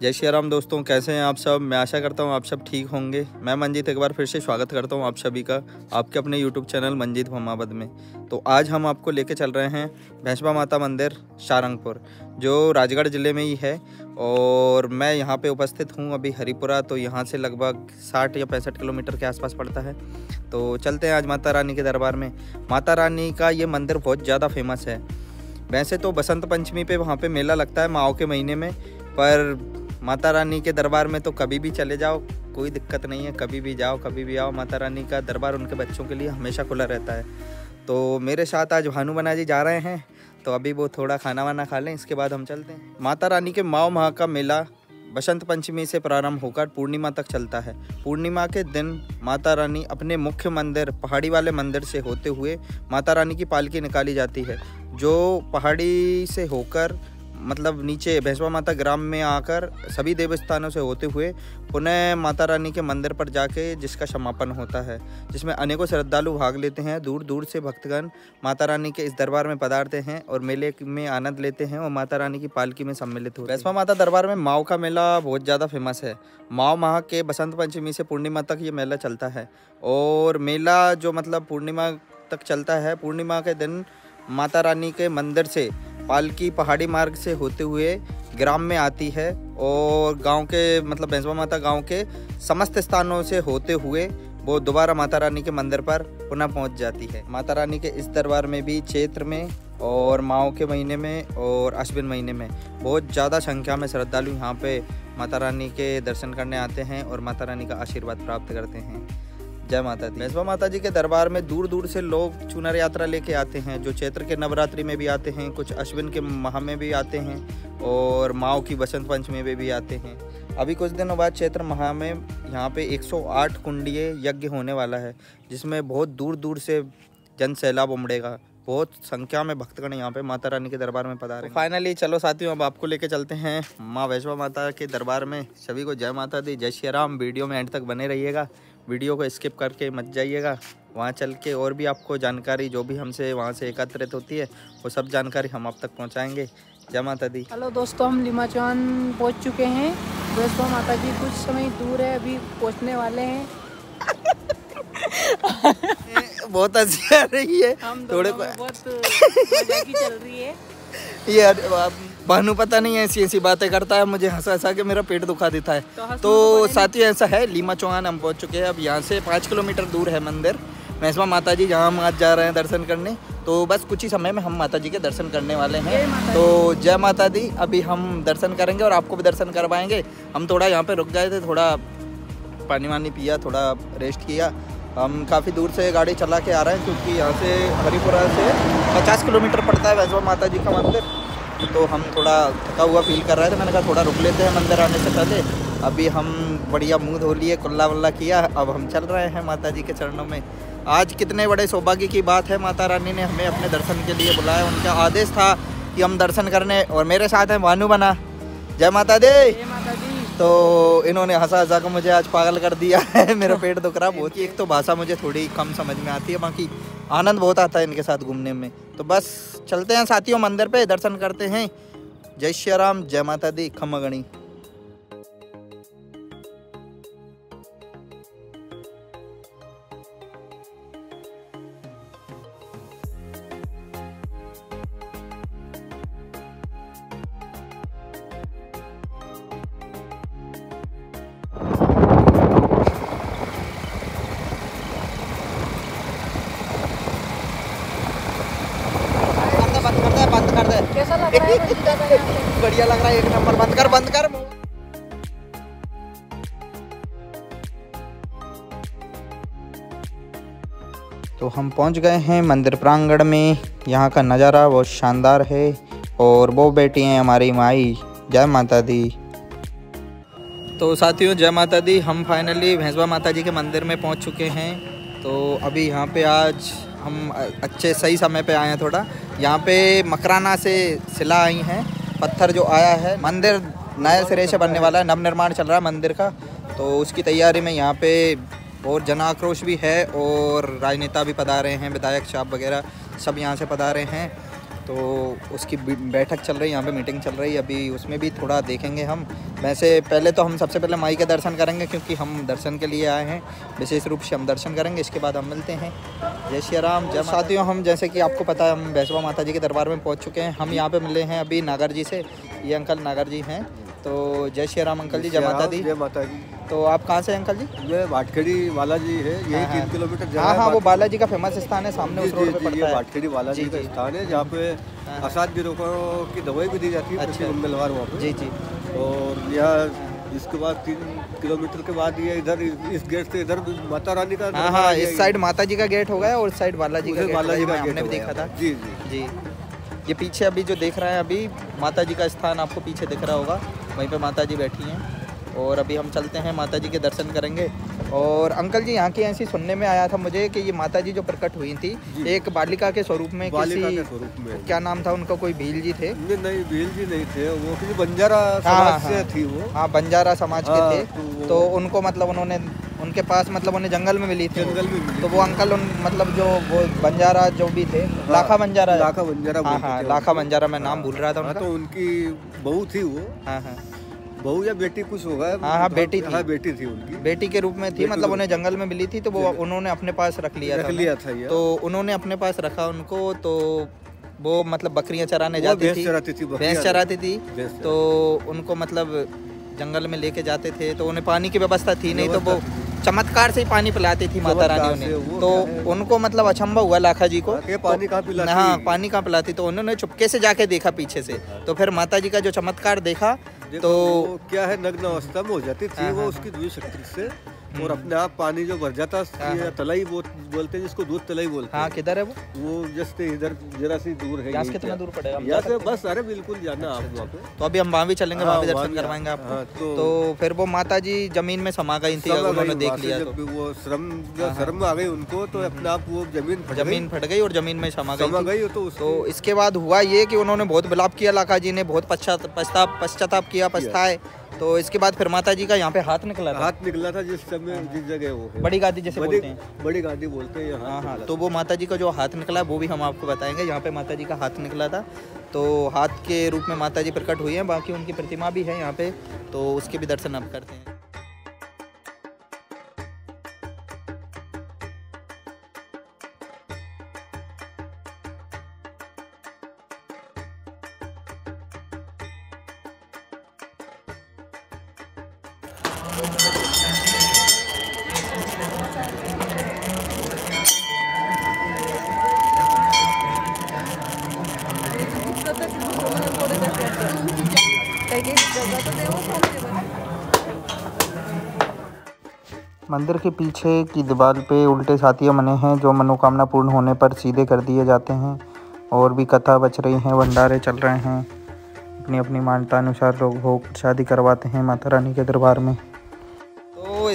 जय श्री राम दोस्तों, कैसे हैं आप सब? मैं आशा करता हूँ आप सब ठीक होंगे। मैं मंजीत एक बार फिर से स्वागत करता हूँ आप सभी का आपके अपने यूट्यूब चैनल मंजीत भमावद में। तो आज हम आपको लेके चल रहे हैं भैंसबा माता मंदिर, सारंगपुर, जो राजगढ़ ज़िले में ही है। और मैं यहाँ पे उपस्थित हूँ अभी हरिपुरा तो यहाँ से लगभग साठ या पैंसठ किलोमीटर के आसपास पड़ता है। तो चलते हैं आज माता रानी के दरबार में। माता रानी का ये मंदिर बहुत ज़्यादा फ़ेमस है। वैसे तो बसंत पंचमी पे वहाँ पे मेला लगता है माओ के महीने में, पर माता रानी के दरबार में तो कभी भी चले जाओ, कोई दिक्कत नहीं है, कभी भी जाओ, कभी भी आओ। माता रानी का दरबार उनके बच्चों के लिए हमेशा खुला रहता है। तो मेरे साथ आज भानु बना जी जा रहे हैं तो अभी वो थोड़ा खाना वाना खा लें, इसके बाद हम चलते हैं। माता रानी के माओ माह का मेला बसंत पंचमी से प्रारंभ होकर पूर्णिमा तक चलता है। पूर्णिमा के दिन माता रानी अपने मुख्य मंदिर, पहाड़ी वाले मंदिर से होते हुए माता रानी की पालकी निकाली जाती है, जो पहाड़ी से होकर मतलब नीचे भैंसवा माता ग्राम में आकर सभी देवस्थानों से होते हुए पुनः माता रानी के मंदिर पर जाके जिसका समापन होता है, जिसमें अनेकों श्रद्धालु भाग लेते हैं दूर दूर से भक्तगण माता रानी के इस दरबार में पधारते हैं और मेले में आनंद लेते हैं और माता रानी की पालकी में सम्मिलित होते हैं। भैंसवा माता दरबार में माओ का मेला बहुत ज़्यादा फ़ेमस है। माओ माह के बसंत पंचमी से पूर्णिमा तक ये मेला चलता है और मेला जो मतलब पूर्णिमा तक चलता है, पूर्णिमा के दिन माता रानी के मंदिर से पालकी पहाड़ी मार्ग से होते हुए ग्राम में आती है और गाँव के मतलब भैंसवा माता गाँव के समस्त स्थानों से होते हुए वो दोबारा माता रानी के मंदिर पर पुनः पहुँच जाती है। माता रानी के इस दरबार में भी क्षेत्र में और माओ के महीने में और अश्विन महीने में बहुत ज़्यादा संख्या में श्रद्धालु यहाँ पे माता रानी के दर्शन करने आते हैं और माता रानी का आशीर्वाद प्राप्त करते हैं। जय माता दी। मेजबा माता जी के दरबार में दूर दूर से लोग चुनर यात्रा लेके आते हैं, जो चैत्र के नवरात्रि में भी आते हैं, कुछ अश्विन के माह में भी आते हैं, और माओ की बसंत पंचमी में भी आते हैं। अभी कुछ दिनों बाद चैत्र माह में यहाँ पे 108 कुंडीय यज्ञ होने वाला है, जिसमें बहुत दूर दूर से जन सैलाब उमड़ेगा। बहुत संख्या में भक्तगण यहाँ पे माता रानी के दरबार में पधारे तो फाइनली चलो साथियों, अब आपको लेके चलते हैं माँ वैष्णव माता के दरबार में। सभी को जय माता दी, जय श्री राम। वीडियो में एंड तक बने रहिएगा। वीडियो को स्किप करके मत जाइएगा। वहाँ चल के और भी आपको जानकारी जो भी हमसे वहाँ से एकत्रित होती है वो सब जानकारी हम आप तक पहुँचाएँगे। जय माता दी। हेलो दोस्तों हम लिमाचौन पहुँच चुके हैं। दोस्तों माता जी कुछ समय दूर है अभी पहुँचने वाले हैं। बहुत अच्छी आ रही है। हम थोड़े बहुत की चल रही है। ये भानु पता नहीं ऐसी ऐसी बातें करता है मुझे हंसा हंसा के मेरा पेट दुखा देता है। तो तो। साथ ही ऐसा है लीमा चौहान हम पहुँच चुके हैं अब यहाँ से पाँच किलोमीटर दूर है मंदिर। मैसमा माता जी जहाँ हम आज जा रहे हैं दर्शन करने तो बस कुछ ही समय में हम माता जी के दर्शन करने वाले हैं। तो जय माता दी अभी हम दर्शन करेंगे और आपको भी दर्शन करवाएँगे। हम थोड़ा यहाँ पे रुक गए थे थोड़ा पानी वानी पिया थोड़ा रेस्ट किया। हम काफ़ी दूर से गाड़ी चला के आ रहे हैं क्योंकि यहाँ से हरिपुरा से 50 किलोमीटर पड़ता है वैष्णो माता जी का मंदिर। तो हम थोड़ा थका हुआ फील कर रहे थे। मैंने कहा थोड़ा रुक लेते हैं मंदिर आने से पहले। अभी हम बढ़िया मुँह धो लिए कुल्ला वल्ला किया अब हम चल रहे हैं माता जी के चरणों में। आज कितने बड़े सौभाग्य की बात है। माता रानी ने हमें अपने दर्शन के लिए बुलाया। उनका आदेश था कि हम दर्शन करने और मेरे साथ हैं भानु बना। जय माता दी तो इन्होंने हंसा हंसा कर मुझे आज पागल कर दिया है। मेरा पेट दुख रहा बहुत ही एक तो भाषा मुझे थोड़ी कम समझ में आती है बाकी आनंद बहुत आता है इनके साथ घूमने में। तो बस चलते हैं साथियों, मंदिर पे, दर्शन करते हैं। जय श्री राम, जय माता दी खमगणी बंद बढ़िया लग रहा है, एक नंबर। बंद कर बंद कर। तो हम पहुँच गए हैं मंदिर प्रांगण में। यहाँ का नज़ारा बहुत शानदार है और वो बेटी हैं हमारी माई। जय माता दी। तो साथियों, जय माता दी। हम फाइनली भैंसवा माता जी के मंदिर में पहुँच चुके हैं। तो अभी यहाँ पे आज हम अच्छे, सही समय पे आए हैं थोड़ा। यहाँ पे मकराना से सिला आई हैं। पत्थर जो आया है, मंदिर नए सिरे से बनने वाला है नव निर्माण चल रहा है मंदिर का। तो उसकी तैयारी में यहाँ पे और जन आक्रोश भी है और राजनेता भी पधारे हैं, विधायक साहब वगैरह सब यहाँ से पधारे हैं। तो उसकी बैठक चल रही है, यहाँ पे मीटिंग चल रही है। अभी उसमें भी थोड़ा देखेंगे हम। वैसे पहले तो हम सबसे पहले माई के दर्शन करेंगे, क्योंकि हम दर्शन के लिए आए हैं। विशेष रूप से हम दर्शन करेंगे, इसके बाद हम मिलते हैं। जय श्री राम, जय साथियों, हम जैसे कि आपको पता है, हम वैष्णवा माता जी के दरबार में पहुँच चुके हैं। हम यहाँ पर मिले हैं अभी नागर जी से। ये अंकल नागर जी हैं। तो जय श्री राम अंकल जी जय माता दी। जय माता जी तो आप कहाँ से हैं अंकल जी? ये भाटखेड़ी बालाजी है यही हाँ, हाँ। तीन किलोमीटर हाँ है वो बालाजी का फ़ेमस स्थान है सामने उस रोड पे पड़ता है। भाटखेड़ी बालाजी जी, का स्थान है जहाँ पे हाँ। असाध्य रोगों की दवाई भी दी जाती है अच्छा। मंगलवार वहाँ पे। जी जी। और यहाँ इसके बाद तीन किलोमीटर के बाद ये इधर इस गेट से इधर माता रानी का हाँ हाँ इस साइड माता जी का गेट होगा और साइड बालाजी का बालाजी का हमने भी देखा था। जी जी। जी। ये पीछे अभी जो देख रहे हैं अभी माता जी का स्थान आपको पीछे दिख रहा होगा। वहीं पे माता जी बैठी हैं। और अभी हम चलते हैं माता जी के दर्शन करेंगे। और अंकल जी यहाँ की ऐसी सुनने में आया था मुझे कि ये माता जी जो प्रकट हुई थी एक बालिका के स्वरूप में बालिका के स्वरूप में। क्या नाम था उनका? कोई भील जी थे? नहीं नहीं भील जी नहीं थे। वो किसी बंजारा हाँ, समाज हाँ। से थी वो। हाँ बंजारा समाज हाँ, के थे। तो तो उनको मतलब उन्होंने उनके पास मतलब उन्हें जंगल में मिली थी। जंगल में मिली तो वो अंकल उन मतलब जो वो बंजारा जो भी थे हाँ, लाखा बंजारा। हाँ, लाखा बंजारा हाँ हाँ लाखा बंजारा मैं नाम हाँ, भूल रहा था हाँ, उनका। तो उनकी बहू थी वो। हाँ हाँ। बहू या बेटी कुछ होगा? हाँ, हाँ, बेटी थी। हाँ बेटी थी उनकी। बेटी के रूप में थी मतलब उन्हें जंगल में मिली थी तो वो उन्होंने अपने पास रख लिया रख लिया था तो उन्होंने अपने पास रखा उनको तो वो मतलब बकरियाँ चराने जाती थी। चराती थी भैंस चराती थी। तो उनको मतलब जंगल में लेके जाते थे तो उन्हें पानी की व्यवस्था थी नहीं तो वो चमत्कार से ही पानी पिलाती थी माता रानी उन्हें तो उनको मतलब अचंबा हुआ लाखा जी को। ये पानी कहाँ पिलाती? हाँ पानी कहाँ पिलाती? तो उन्होंने चुपके से जाके देखा पीछे से। तो फिर माता जी का जो चमत्कार देखा तो क्या है नग्न अवस्था में हो जाती थी हाँ, वो हाँ। उसकी दुई शक्ति से। और अपने आप पानी जो भर जाता हाँ, ये तलाई वो बोलते हैं जिसको दूध तलाई बोलते हाँ हैं। किधर है वो? वो जस्ट इधर जरा सी दूर है यहाँ से कितना दूर पड़ेगा? यहाँ से बस अरे बिल्कुल जाना आप वहाँ पे। तो अभी हम वहाँ भी चलेंगे हाँ, वहाँ भी दर्शन करवाएँगे आपको। हाँ, तो- तो फिर वो माता जी ज़मीन में समा गई थी उन्होंने देख लिया तो। वो श्रम हाँ, हाँ। शर्म आ गई उनको तो अपने आप वो ज़मीन फट ज़मीन फट गई और ज़मीन में समा गई गई तो तो इसके बाद हुआ ये की उन्होंने बहुत विलाप किया लाखा जी ने बहुत पश्चाताप पश्चाताप किया। पछताए। तो इसके बाद फिर माता जी का यहाँ पे हाथ निकला था। हाथ निकला था जिस समय जिस जगह वो है। बड़ी गादी जैसे बड़ी बोलते हैं। बड़ी गादी बोलते हैं हाँ हाँ तो वो माता जी का जो हाथ निकला वो भी हम आपको बताएँगे। यहाँ पे माता जी का हाथ निकला था। तो हाथ के रूप में माता जी प्रकट हुई है बाकी उनकी प्रतिमा भी है यहाँ पे। तो उसके भी दर्शन आप करते हैं। मंदिर के पीछे की दीवार पे उल्टे सातिया बने हैं, जो मनोकामना पूर्ण होने पर सीधे कर दिए जाते हैं, और भी कथा बच रही हैं, भंडारे चल रहे हैं। अपनी अपनी मान्यता अनुसार लोग भोग प्रसादी करवाते हैं माता रानी के दरबार में।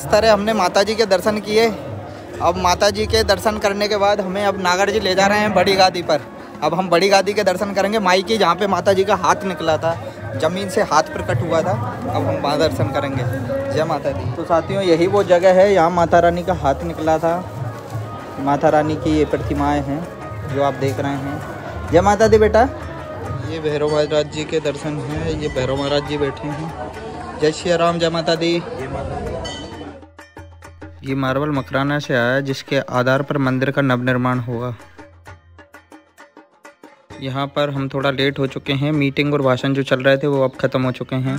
इस तरह हमने माता जी के दर्शन किए। अब माता जी के दर्शन करने के बाद हमें अब नागर जी ले जा रहे हैं बड़ी गादी पर। अब हम बड़ी गादी के दर्शन करेंगे। माई की जहाँ पे माता जी का हाथ निकला था, ज़मीन से हाथ प्रकट हुआ था, अब हम वहाँ दर्शन करेंगे। जय माता दी तो साथियों, यही वो जगह है, यहाँ माता रानी का हाथ निकला था। माता रानी की ये प्रतिमाएँ हैं, जो आप देख रहे हैं। जय माता दी बेटा। ये भैरव महाराज जी के दर्शन हैं, ये भैरव महाराज जी बैठे हैं। जय श्री राम, जय माता दी ये मार्बल मकराना से आया जिसके आधार पर मंदिर का नवनिर्माण होगा यहाँ पर हम थोड़ा लेट हो चुके हैं। मीटिंग और भाषण जो चल रहे थे, वो अब ख़त्म हो चुके हैं।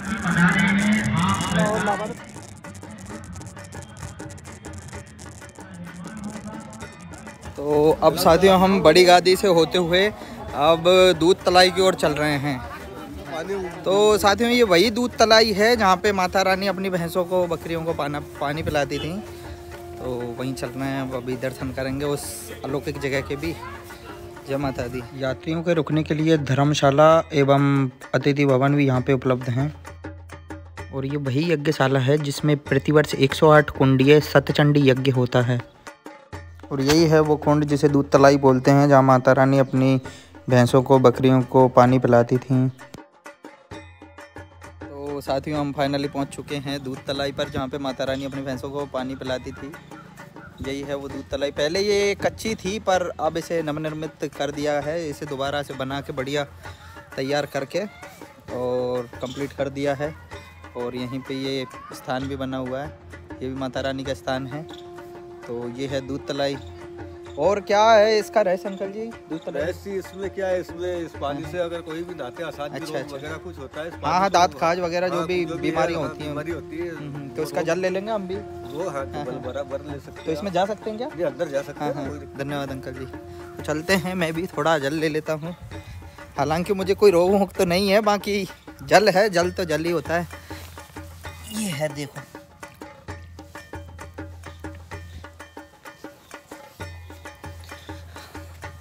तो अब साथियों, हम बड़ी गादी से होते हुए अब दूध तलाई की ओर चल रहे हैं। तो साथियों, ये वही दूध तलाई है जहाँ पे माता रानी अपनी भैंसों को, बकरियों को पाना, पानी पिलाती थी। तो वहीं चल रहे हैं, अब अभी दर्शन करेंगे उस अलौकिक जगह के भी जय माता दी। यात्रियों के रुकने के लिए धर्मशाला एवं अतिथि भवन भी यहाँ पे उपलब्ध हैं। और ये वही यज्ञशाला है जिसमें प्रतिवर्ष 108 कुंडीय सतचंडी यज्ञ होता है। और यही है वो कुंड जिसे दूध तलाई बोलते हैं, जहाँ माता रानी अपनी भैंसों को, बकरियों को पानी पिलाती थी। साथियों, हम फाइनली पहुँच चुके हैं दूध तलाई पर, जहाँ पे माता रानी अपनी भैंसों को पानी पिलाती थी। यही है वो दूध तलाई। पहले ये कच्ची थी, पर अब इसे नवनिर्मित कर दिया है। इसे दोबारा से बना के बढ़िया तैयार करके और कंप्लीट कर दिया है। और यहीं पे ये स्थान भी बना हुआ है। ये भी माता रानी का स्थान है। तो ये है दूध तलाई। और क्या है इसका रहस्य अंकल जी? तलाई ऐसी इसमें क्या है? इसमें इस पानी से अगर कोई भी नहाते आसान अच्छा, अच्छा। वगैरह कुछ होता है हाँ हाँ दांत खाज वगैरह जो हाँ, भी हाँ, होती हैं। बीमारी होती है। तो इसका जल ले लेंगे हम भी? वो हाँ तो भरा भर ले सकते तो इसमें जा सकते हैं क्या? अंदर जा सकते हाँ हैं हाँ। धन्यवाद अंकल जी। तो चलते हैं मैं भी थोड़ा जल ले लेता हूँ। हालाँकि मुझे कोई रोग वोग तो नहीं है बाकी जल है जल तो जल ही होता है। ये है देखो।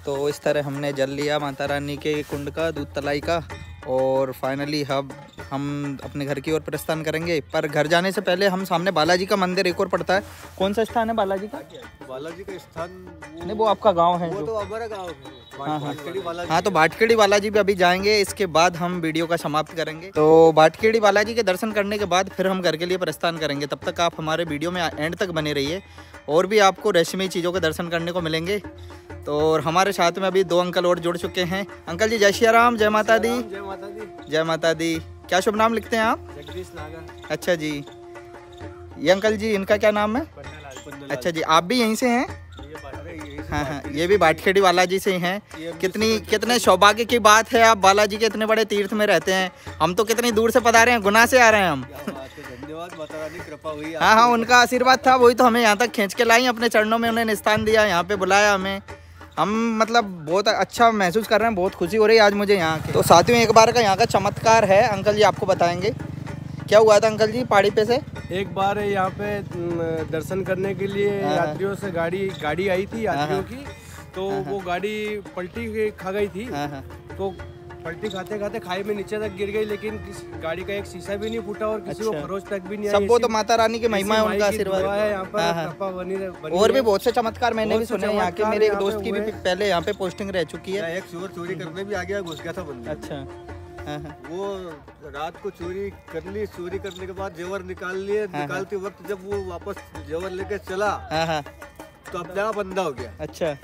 तो इस तरह हमने जल लिया माता रानी के कुंड का, दूध तलाई का और फाइनली अब हम अपने घर की ओर प्रस्थान करेंगे। पर घर जाने से पहले हम सामने बालाजी का मंदिर एक और पड़ता है। कौन सा स्थान है बालाजी का? बालाजी का स्थान वो- नहीं वो आपका गाँव है वो तो हमारा गाँव है। हाँ, हाँ। हाँ तो भाटखेड़ी बालाजी भी अभी जाएँगे। इसके बाद हम वीडियो का समाप्त करेंगे। तो भाटखेड़ी बालाजी के दर्शन करने के बाद फिर हम घर के लिए प्रस्थान करेंगे। तब तक आप हमारे वीडियो में एंड तक बने रहिए। और भी आपको रेशमी चीज़ों के दर्शन करने को मिलेंगे। तो और हमारे साथ में अभी दो अंकल और जुड़ चुके हैं। अंकल जी जय श्री राम जय माता दी। जय माता दी। जय माता दी। क्या शुभ नाम लिखते हैं आप? जगदीश नागर। अच्छा जी। ये अंकल जी इनका क्या नाम है? अच्छा जी आप भी यहीं से हैं? हाँ हाँ ये भी बाटखेड़ी बालाजी से ही हैं। कितनी कितने सौभाग्य की बात है आप बालाजी के इतने बड़े तीर्थ में रहते हैं। हम तो कितनी दूर से पधारे हैं गुना से आ रहे हैं हम। क्या बात है धन्यवाद कृपा हुई हाँ हाँ उनका आशीर्वाद था वही तो हमें यहाँ तक खींच के लाई अपने चरणों में उन्होंने स्थान दिया यहाँ पे बुलाया हमें। हम मतलब बहुत अच्छा महसूस कर रहे हैं बहुत खुशी हो रही है आज मुझे यहाँ की। तो साथियों एक बार का यहाँ का चमत्कार है अंकल जी आपको बताएँगे। क्या हुआ था अंकल जी पहाड़ी पे से? एक बार यहाँ पे दर्शन करने के लिए हाँ। यात्रियों से गाड़ी गाड़ी आई थी यात्रियों हाँ। की। तो वो गाड़ी पलटी के- खा गई थी। हाँ हाँ। तो पलटी खाते खाते खाई में नीचे तक गिर गई लेकिन किस गाड़ी का एक शीशा भी नहीं फूटा और किसी को अच्छा। खरोच तक भी नहीं आई सब वो तो माता रानी की महिमा है उनका की दुआ है यहाँ पर हाँ, हाँ। और भी बहुत से चमत्कार मैंने भी सुने यहाँ के मेरे एक दोस्त की भी पहले यहाँ पे पोस्टिंग रह चुकी है। एक चोर चोरी करने भी आ गया घुस गया था मंदिर अच्छा। हाँ हाँ। वो रात को चोरी कर ली चोरी करने के बाद जेवर निकाल लिए। हाँ। निकालते वक्त जब वो वापस जेवर लेके चला हाँ हाँ। तो अपने आप बंदा हो गया। अच्छा।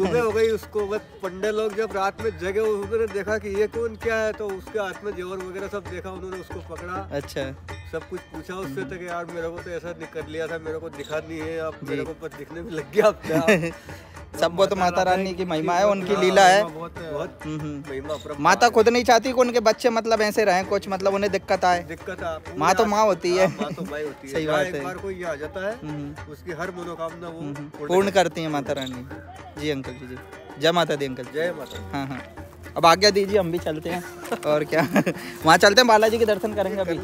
सुबह हो गई उसको बस पंडे लोग जब रात में जगे उन्होंने देखा कि ये कौन क्या है? तो उसके हाथ में जेवर वगैरह सब देखा उन्होंने उसको पकड़ा। अच्छा। सब कुछ पूछा उससे तक यार मेरे को तो ऐसा कर लिया था मेरे को दिखा नहीं है आप मेरे को पर दिखने में लग गया। सब वो तो माता रानी की महिमा है उनकी लीला है। बहुत बहुत हम्म, माता खुद नहीं चाहती कि उनके बच्चे मतलब ऐसे रहें कुछ मतलब उन्हें दिक्कत आए। दिक्कत माँ तो माँ होती है। तो होती है। सही बात है। कोई आ जाता है हम्म, उसकी हर मनोकामना वो हम्म, पूर्ण पूर्ण करती है। माता रानी। जी अंकल जी जी। जय माता दी अंकल जय माता हाँ हाँ। अब आज्ञा दीजिए हम भी चलते हैं। और क्या? वहाँ चलते हैं बालाजी के दर्शन करेंगे अभी।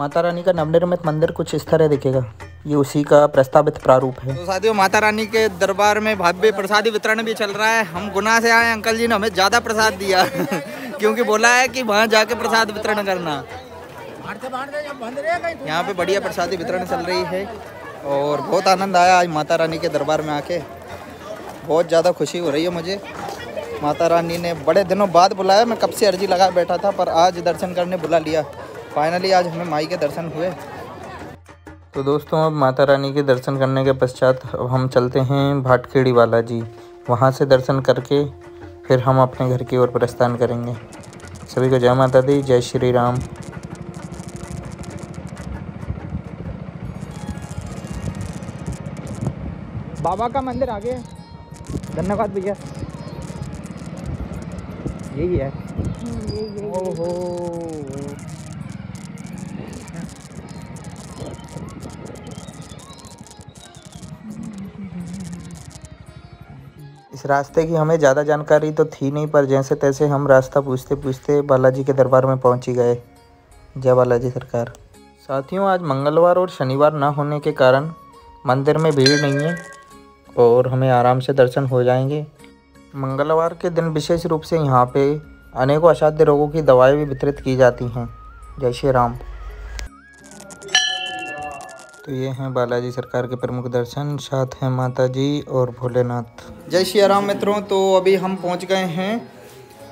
माता रानी का नवनिर्मित मंदिर कुछ इस तरह दिखेगा। ये उसी का प्रस्तावित प्रारूप है। तो साथियों माता रानी के दरबार में भव्य प्रसादी वितरण भी चल रहा है। हम गुना से आए अंकल जी ने हमें ज़्यादा प्रसाद दिया, क्योंकि बोला है कि वहाँ जाके प्रसाद वितरण करना। यहाँ पे बढ़िया प्रसादी वितरण चल रही है और बहुत आनंद आया आज माता रानी के दरबार में आके। बहुत ज़्यादा खुशी हो रही है मुझे। माता रानी ने बड़े दिनों बाद बुलाया, मैं कब से अर्जी लगा बैठा था, पर आज दर्शन करने बुला लिया। फाइनली आज हमें माई के दर्शन हुए। तो दोस्तों अब माता रानी के दर्शन करने के पश्चात अब हम चलते हैं भाटखेड़ी बालाजी। वहाँ से दर्शन करके फिर हम अपने घर की ओर प्रस्थान करेंगे। सभी को जय माता दी जय श्री राम। बाबा का मंदिर आगे है। धन्यवाद भैया। यही है। ओहो। इस रास्ते की हमें ज़्यादा जानकारी तो थी नहीं, पर जैसे तैसे हम रास्ता पूछते पूछते बालाजी के दरबार में पहुँच ही गए। जय बालाजी सरकार। साथियों, आज मंगलवार और शनिवार ना होने के कारण मंदिर में भीड़ नहीं है और हमें आराम से दर्शन हो जाएँगे। मंगलवार के दिन विशेष रूप से यहाँ पे अनेकों असाध्य रोगों की दवाएँ भी वितरित की जाती हैं। जय श्री राम। तो ये हैं बालाजी सरकार के प्रमुख दर्शन साथ हैं माता जी और भोलेनाथ। जय श्री राम मित्रों तो अभी हम पहुँच गए हैं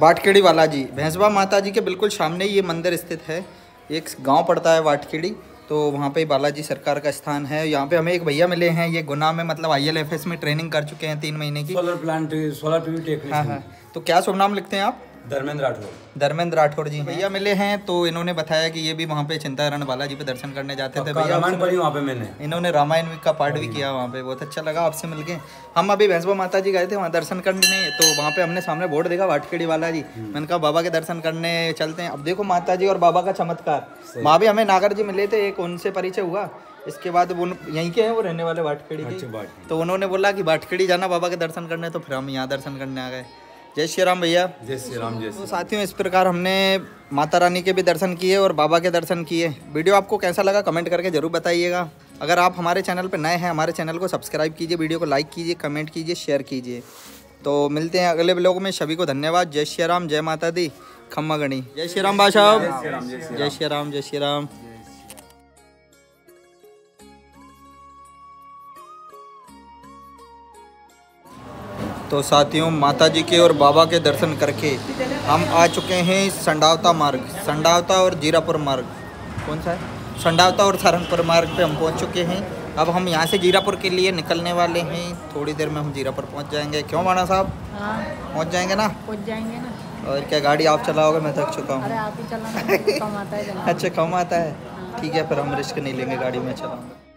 वाटखेड़ी बालाजी। भैंसवा माता जी के बिल्कुल सामने ये मंदिर स्थित है। एक गाँव पड़ता है वाटखेड़ी तो वहाँ पे बालाजी सरकार का स्थान है। यहाँ पे हमें एक भैया मिले हैं ये गुना में मतलब आईएलएफएस में ट्रेनिंग कर चुके हैं तीन महीने की। सोलर प्लांट सोलर पीवी हाँ हाँ। तो क्या शुभ नाम लिखते हैं आप? धर्मेंद्र राठौर। धर्मेंद्र राठौर जी भैया मिले हैं तो इन्होंने बताया कि ये भी वहाँ पे चिंतारण बालाजी पे दर्शन करने जाते थे भैया। रामायण पढ़ी वहाँ पे मैंने। इन्होंने रामायण का पाठ भी किया वहाँ पे बहुत अच्छा लगा आपसे मिलके। हम अभी भैंसबा माता जी गए थे वहाँ दर्शन करने तो वहाँ पे हमने सामने बोर्ड देखा वाटखेड़ी वाला जी मैंने कहा बाबा के दर्शन करने चलते हैं। अब देखो माता जी और बाबा का चमत्कार। वहाँ भी हमें नागर जी मिले थे एक उनसे परिचय हुआ। इसके बाद वो यहीं के हैं वो रहने वाले वाटखेड़ी के। तो उन्होंने बोला कि वाटखेड़ी जाना बाबा के दर्शन करने तो फिर हम यहाँ दर्शन करने आ गए। जय श्री राम भैया। जय श्री राम जय तो साथियों इस प्रकार हमने माता रानी के भी दर्शन किए और बाबा के दर्शन किए। वीडियो आपको कैसा लगा कमेंट करके ज़रूर बताइएगा। अगर आप हमारे चैनल पर नए हैं हमारे चैनल को सब्सक्राइब कीजिए वीडियो को लाइक कीजिए कमेंट कीजिए शेयर कीजिए। तो मिलते हैं अगले ब्लॉग में। सभी को धन्यवाद। जय श्री राम जय माता दी। खम्मा गणी। जय श्री राम बादशाह जय श्री राम जय श्री राम तो साथियों माता जी के और बाबा के दर्शन करके हम आ चुके हैं संडावता मार्ग संडावता और जीरापुर मार्ग। कौन सा है? संडावता और सहारनपुर मार्ग पे हम पहुँच चुके हैं। अब हम यहाँ से जीरापुर के लिए निकलने वाले हैं। थोड़ी देर में हम जीरापुर पहुँच जाएँगे। क्यों माना साहब? हाँ। पहुँच जाएँगे ना? पहुँच जाएँगे ना। और क्या गाड़ी आप चलाओगे? मैं थक चुका हूँ। चलाना कम आता है अच्छा कम आता है। ठीक है फिर हम रिस्क नहीं लेंगे गाड़ी में चलाऊँगा।